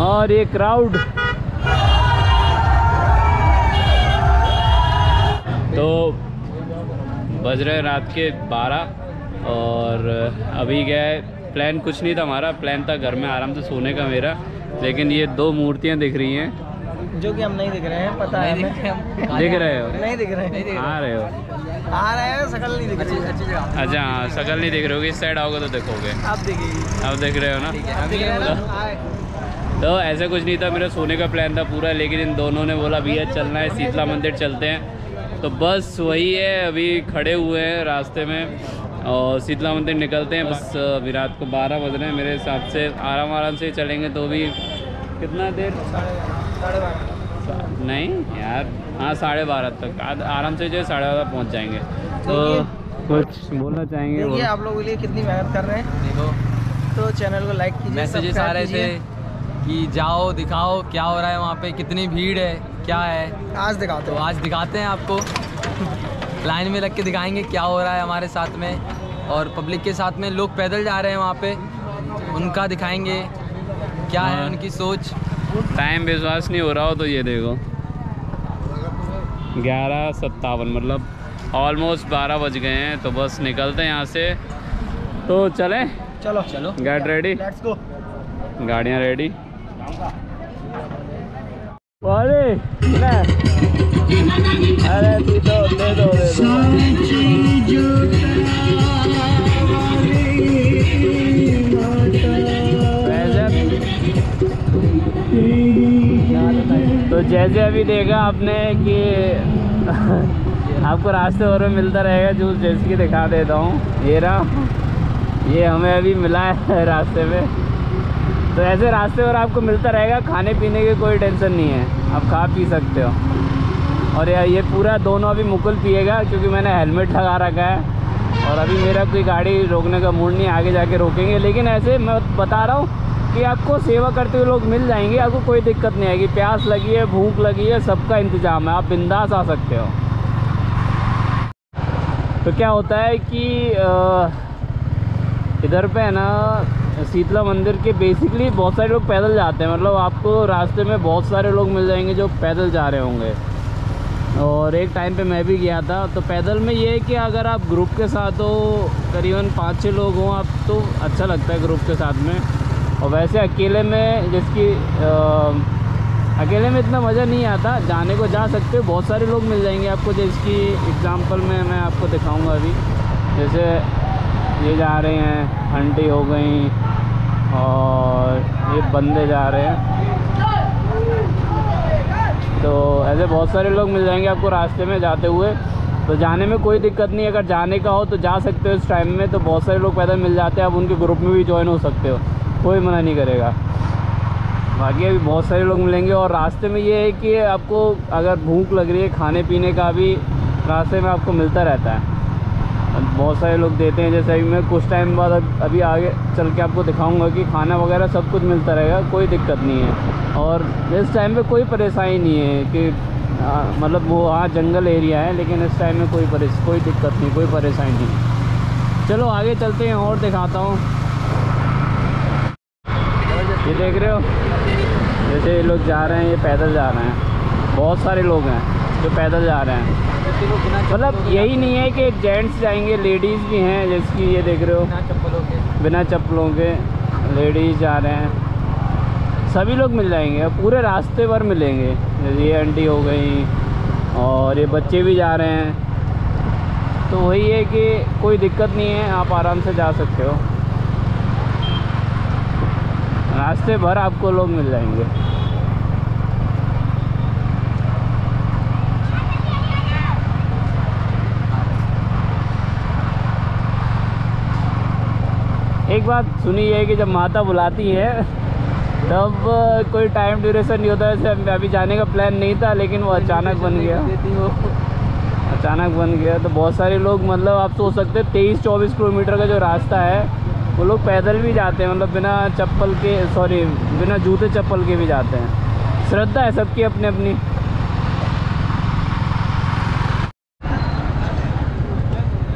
और ये क्राउड तो बज रहे रात के 12 और अभी क्या है प्लान कुछ नहीं था हमारा प्लान था घर में आराम से सोने का मेरा लेकिन ये दो मूर्तियाँ दिख रही हैं। जो कि हम नहीं दिख रहे हैं पता है। दिख रहे हो? नहीं दिख रहे हैं। आ रहे हो? आ रहे हैं शकल नहीं दिख रही। अच्छी जगह। अच्छा हाँ शकल नहीं दिख रहे होगी इस साइड आओगे तो देखोगे। आप दिखेगी अब देख रहे हो ना? हैं? आए। तो ऐसा कुछ नहीं था मेरा सोने का प्लान था पूरा लेकिन इन दोनों ने बोला भैया चलना है शीतला मंदिर चलते हैं। तो बस वही है अभी खड़े हुए हैं रास्ते में और शीतला मंदिर निकलते हैं। बस अभी रात को बारह बज रहे हैं मेरे हिसाब से आराम आराम से चलेंगे तो भी कितना देर? नहीं यार हाँ साढ़े बारह तक। आराम से जो है साढ़े बारह पहुँच जाएँगे। तो कुछ बोलना चाहेंगे देखिए बोलो। आप लोगों के लिए कितनी मेहनत कर रहे हैं। देखो। तो चैनल को लाइक कीजिए मैसेजेस आ रहे थे कि जाओ दिखाओ क्या हो रहा है वहाँ पे कितनी भीड़ है क्या है। आज दिखाते तो हो आज दिखाते हैं आपको। लाइन में लग के दिखाएँगे क्या हो रहा है हमारे साथ में। और पब्लिक के साथ में लोग पैदल जा रहे हैं वहाँ पे। उनका दिखाएँगे क्या है हाँ। उनकी सोच। टाइम विश्वास नहीं हो रहा हो तो ये देखो। ग्यारह सत्तावन मतलब ऑलमोस्ट बारह बज गए हैं तो बस निकलते हैं यहाँ से। तो चलें। चलो। चलो। गेट रेडी गाड़ियाँ रेडी अरे अरे तू तो दे दो दे दो तो जैसे अभी देखा आपने कि आपको रास्ते और में मिलता रहेगा जूस जैसे कि दिखा देता हूँ। ये रहा। ये हमें अभी मिला है रास्ते में। तो ऐसे रास्ते और आपको मिलता रहेगा, खाने पीने की कोई टेंशन नहीं है। आप खा पी सकते हो। और यार ये पूरा दोनों अभी मुकुल पिएगा, क्योंकि मैंने हेलमेट लगा रखा है। और अभी मेरा कोई गाड़ी रोकने का मूड नहीं, आगे जाके रोकेंगे। लेकिन ऐसे मैं बता रहा हूँ कि आपको सेवा करते हुए लोग मिल जाएँगे, आपको कोई दिक्कत नहीं आएगी। प्यास लगी है, भूख लगी है, सबका इंतज़ाम है। आप बिंदास आ सकते हो। तो क्या होता है कि इधर पे है ना, शीतला मंदिर के बेसिकली बहुत सारे लोग पैदल जाते हैं। मतलब आपको रास्ते में बहुत सारे लोग मिल जाएँगे जो पैदल जा रहे होंगे। और एक टाइम पे मैं भी गया था। तो पैदल में ये है कि अगर आप ग्रुप के साथ हो, करीबन पाँच छः लोग हों, आप तो अच्छा लगता है ग्रुप के साथ में। और वैसे अकेले में जिसकी अ, अकेले में इतना मज़ा नहीं आता। जाने को जा सकते हो बहुत सारे लोग मिल जाएँगे आपको। जिसकी एग्ज़ाम्पल में मैं आपको दिखाऊँगा अभी। जैसे ये जा रहे हैं आंटी हो गई और ये बंदे जा रहे हैं। तो ऐसे बहुत सारे लोग मिल जाएँगे आपको रास्ते में जाते हुए। तो जाने में कोई दिक्कत नहीं अगर जाने का हो तो जा सकते हो इस टाइम में। तो बहुत सारे लोग पैदल मिल जाते हैं आप उनके ग्रुप में भी ज्वाइन हो सकते हो। कोई मना नहीं करेगा। बाकी अभी बहुत सारे लोग मिलेंगे और रास्ते में ये है कि आपको अगर भूख लग रही है, खाने पीने का भी रास्ते में आपको मिलता रहता है। बहुत सारे लोग देते हैं, जैसे अभी मैं कुछ टाइम बाद अभी आगे चल के आपको दिखाऊँगा कि खाना वगैरह सब कुछ मिलता रहेगा, कोई दिक्कत नहीं है। और इस टाइम पे कोई परेशानी नहीं है कि मतलब वो हाँ जंगल एरिया है, लेकिन इस टाइम में कोई परेश, कोई दिक्कत नहीं, कोई परेशानी नहीं। चलो, आगे चलते हैं और दिखाता हूँ। ये देख रहे हो? जैसे ये लोग जा रहे हैं ये पैदल जा रहे हैं। बहुत सारे लोग हैं जो पैदल जा रहे हैं। मतलब यही नहीं है कि जेंट्स जाएँगे लेडीज़ भी हैं जिसकी ये देख रहे हो। बिना चप्पलों के। बिना चप्पलों के लेडीज़ जा रहे हैं। सभी लोग मिल जाएँगे पूरे रास्ते भर मिलेंगे। जैसे ये आंटी हो गई और ये बच्चे भी जा रहे हैं। तो वही है कि कोई दिक्कत नहीं है आप आराम से जा सकते हो। रास्ते भर आपको लोग मिल जाएँगे। एक बात सुनी है कि जब माता बुलाती है, तब कोई टाइम ड्यूरेशन नहीं होता जैसे अभी जाने का प्लान नहीं था, लेकिन वो अचानक बन गया। अचानक बन गया तो बहुत सारे लोग मतलब आप सोच सकते हैं, तेईस चौबीस किलोमीटर का जो रास्ता है वो लोग पैदल भी जाते हैं मतलब बिना चप्पल के सॉरी बिना जूते चप्पल के भी जाते हैं। श्रद्धा है सबकी अपनी अपनी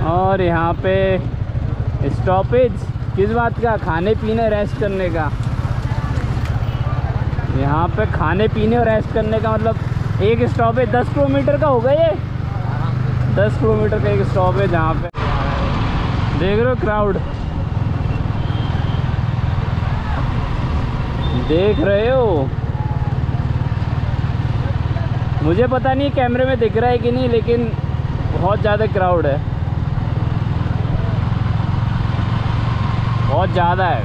और यहाँ पे स्टॉपेज किस बात का? खाने, पीने रेस्ट करने का। यहाँ पे खाने, पीने और रेस्ट करने का मतलब एक स्टॉपेज दस किलोमीटर का होगा ये? दस किलोमीटर का एक स्टॉप है जहाँ पे। देख रहे हो क्राउड देख रहे हो? मुझे पता नहीं कैमरे में दिख रहा है कि नहीं, लेकिन बहुत ज़्यादा क्राउड है। बहुत ज़्यादा है।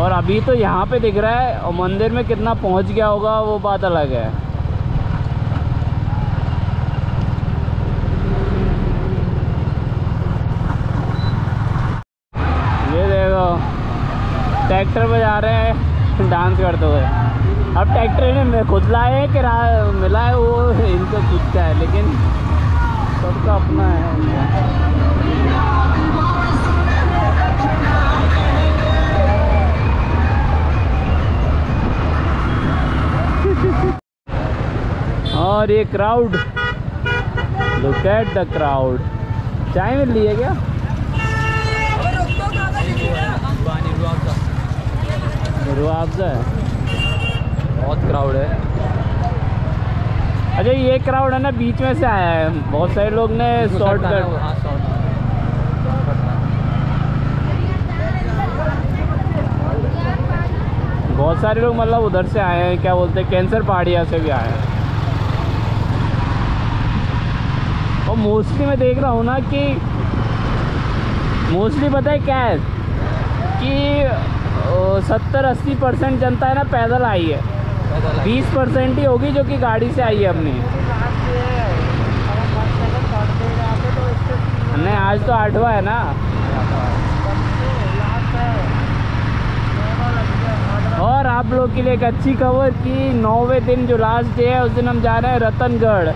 और अभी तो यहाँ पे दिख रहा है, और मंदिर में कितना पहुँच गया होगा, वो बात अलग है ये देखो ट्रैक्टर पर जा रहे हैं, डांस करते हुए। अब ट्रैक्टर ने खुद लाए कि मिला है वो, इनका खुद का है, लेकिन सबका अपना है। और ये crowd look at the crowd चाय मिल रही है क्या पानी रुआवजा है बहुत क्राउड है। अच्छा ये क्राउड है ना बीच में से आया है। बहुत सारे लोग ने शॉर्टकट हाँ शॉर्ट बहुत सारे लोग मतलब उधर से आए हैं क्या बोलते हैं कैंसर पहाड़िया से भी आए हैं। और मोस्टली मैं देख रहा हूँ ना कि मोस्टली पता है क्या है कि सत्तर अस्सी परसेंट जनता है ना पैदल आई है। बीस परसेंट ही होगी जो कि गाड़ी से आई है अपनी। नहीं आज तो आठवा है ना। और आप लोग के लिए एक अच्छी खबर कि नौवे दिन जो लास्ट डे है उस दिन हम जा रहे हैं रतनगढ़।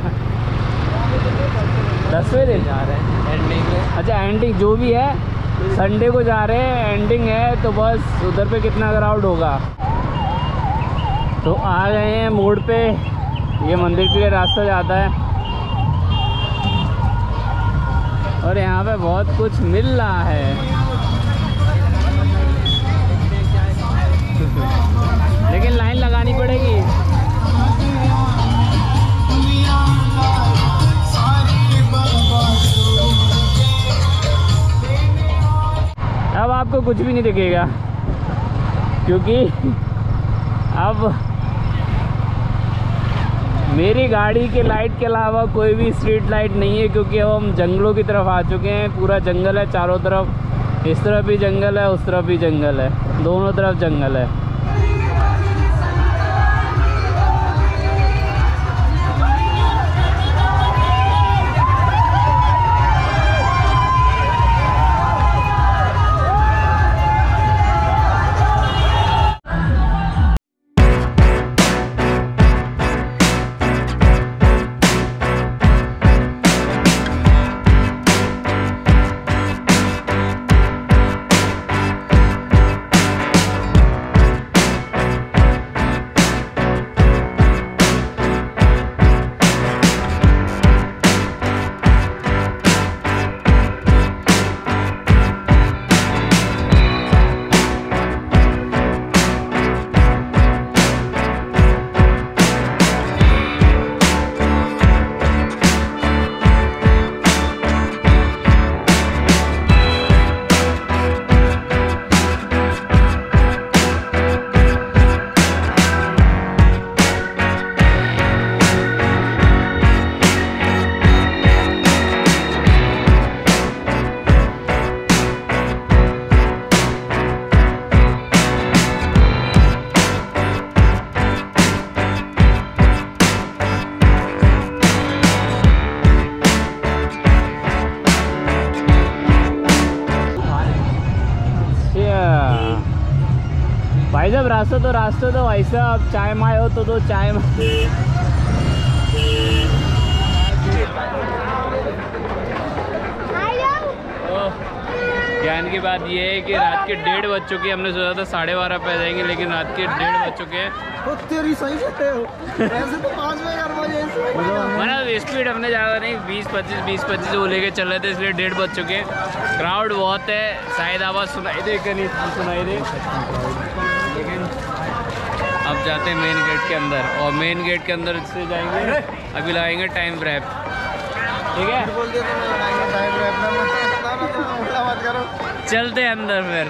दसवें दिन? जा रहे हैं। एंडिंग अच्छा एंडिंग जो भी है संडे को जा रहे हैं एंडिंग है तो बस उधर पे कितना क्राउड होगा? तो आ गए हैं मोड़ पे। ये मंदिर के लिए रास्ता जाता है। और यहाँ पे बहुत कुछ मिल रहा है। लेकिन लाइन लगानी पड़ेगी। आपको कुछ भी नहीं दिखेगा। क्योंकि अब मेरी गाड़ी के लाइट के अलावा कोई भी स्ट्रीट लाइट नहीं है, क्योंकि अब हम जंगलों की तरफ़ आ चुके हैं। पूरा जंगल है, चारों तरफ़ इस तरफ़ भी जंगल है, उस तरफ़ भी जंगल है। दोनों तरफ़ जंगल है। रास्ता तो, तो रास्ता तो भाई अब चाय माए हो तो तो चाय ज्ञान की बात यह है कि रात के डेढ़ बज चुके हमने सोचा था साढ़े बारह पे जाएँगे लेकिन रात के डेढ़ बज चुके हैं। तेरी सही से हो। तो स्पीड हमने ज़्यादा नहीं बीस पच्चीस बीस पच्चीस वो लेके चल रहे थे इसलिए डेढ़ बज चुके हैं। क्राउड बहुत है शायद आवाज़ सुनाई दे कहीं हाँ, सुनाई दे। अब जाते हैं मेन गेट के अंदर और मेन गेट के अंदर से जाएँगे। अभी लाएँगे टाइम रैप ठीक है? चलते हैं अंदर फिर।